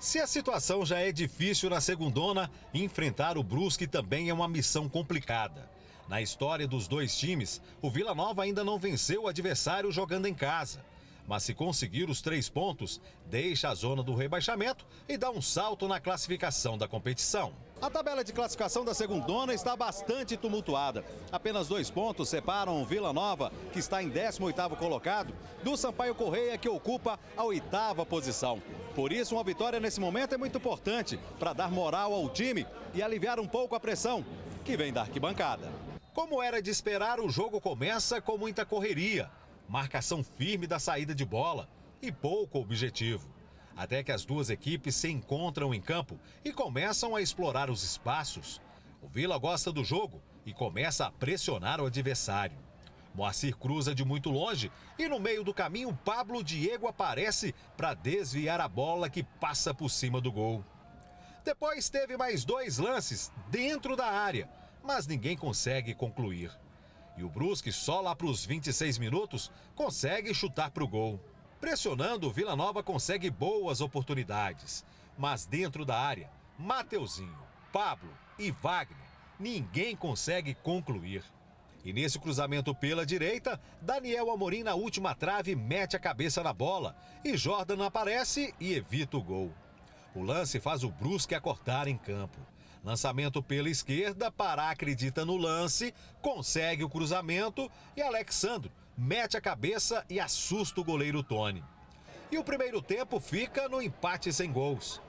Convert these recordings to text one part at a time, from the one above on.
Se a situação já é difícil na segundona, enfrentar o Brusque também é uma missão complicada. Na história dos dois times, o Vila Nova ainda não venceu o adversário jogando em casa. Mas se conseguir os três pontos, deixa a zona do rebaixamento e dá um salto na classificação da competição. A tabela de classificação da segundona está bastante tumultuada. Apenas dois pontos separam o Vila Nova, que está em 18º colocado, do Sampaio Correia, que ocupa a oitava posição. Por isso, uma vitória nesse momento é muito importante para dar moral ao time e aliviar um pouco a pressão que vem da arquibancada. Como era de esperar, o jogo começa com muita correria, marcação firme da saída de bola e pouco objetivo. Até que as duas equipes se encontram em campo e começam a explorar os espaços. O Vila gosta do jogo e começa a pressionar o adversário. Moacir cruza de muito longe e no meio do caminho Pablo Diego aparece para desviar a bola que passa por cima do gol. Depois teve mais dois lances dentro da área mas ninguém consegue concluir. E o Brusque, só lá para os 26 minutos, consegue chutar para o gol. Pressionando, o Vila Nova consegue boas oportunidades. Mas dentro da área, Mateuzinho, Pablo e Wagner, ninguém consegue concluir. E nesse cruzamento pela direita, Daniel Amorim na última trave mete a cabeça na bola e Jordan aparece e evita o gol. O lance faz o Brusque acortar em campo. Lançamento pela esquerda, Pará acredita no lance, consegue o cruzamento e Alexandro mete a cabeça e assusta o goleiro Tony. E o primeiro tempo fica no empate sem gols.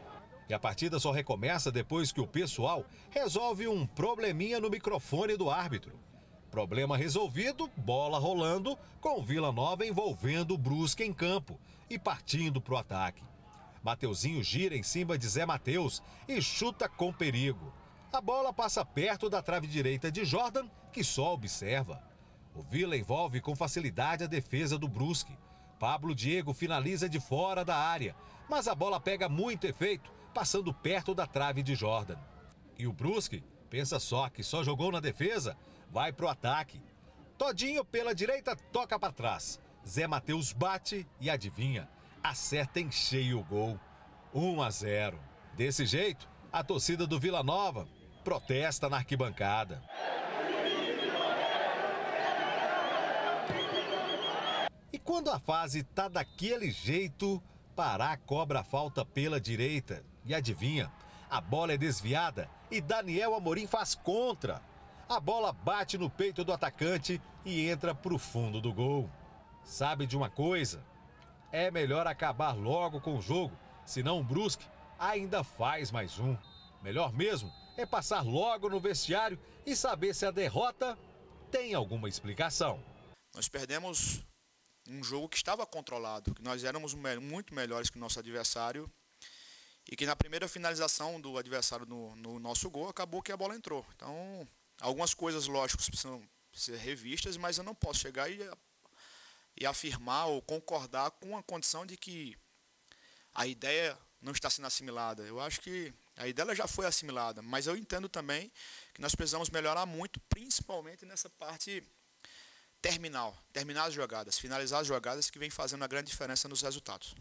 E a partida só recomeça depois que o pessoal resolve um probleminha no microfone do árbitro. Problema resolvido, bola rolando, com Vila Nova envolvendo o Brusque em campo e partindo para o ataque. Mateuzinho gira em cima de Zé Mateus e chuta com perigo. A bola passa perto da trave direita de Jordan, que só observa. O Vila envolve com facilidade a defesa do Brusque. Pablo Diego finaliza de fora da área, mas a bola pega muito efeito, passando perto da trave de Jordan. E o Brusque, pensa só que só jogou na defesa, vai pro ataque. Todinho pela direita toca para trás. Zé Mateus bate e adivinha, acerta em cheio o gol. 1 a 0. Desse jeito, a torcida do Vila Nova protesta na arquibancada. E quando a fase tá daquele jeito, Pará cobra a falta pela direita. E adivinha, a bola é desviada e Daniel Amorim faz contra. A bola bate no peito do atacante e entra pro fundo do gol. Sabe de uma coisa? É melhor acabar logo com o jogo, senão o Brusque ainda faz mais um. Melhor mesmo é passar logo no vestiário e saber se a derrota tem alguma explicação. Nós perdemos um jogo que estava controlado, que nós éramos muito melhores que o nosso adversário e que na primeira finalização do adversário no, no nosso gol acabou que a bola entrou. Então, algumas coisas lógicas precisam ser revistas, mas eu não posso chegar e e afirmar ou concordar com a condição de que a ideia não está sendo assimilada. Eu acho que a ideia já foi assimilada, mas eu entendo também que nós precisamos melhorar muito, principalmente nessa parte terminal, terminar as jogadas, finalizar as jogadas que vem fazendo a grande diferença nos resultados.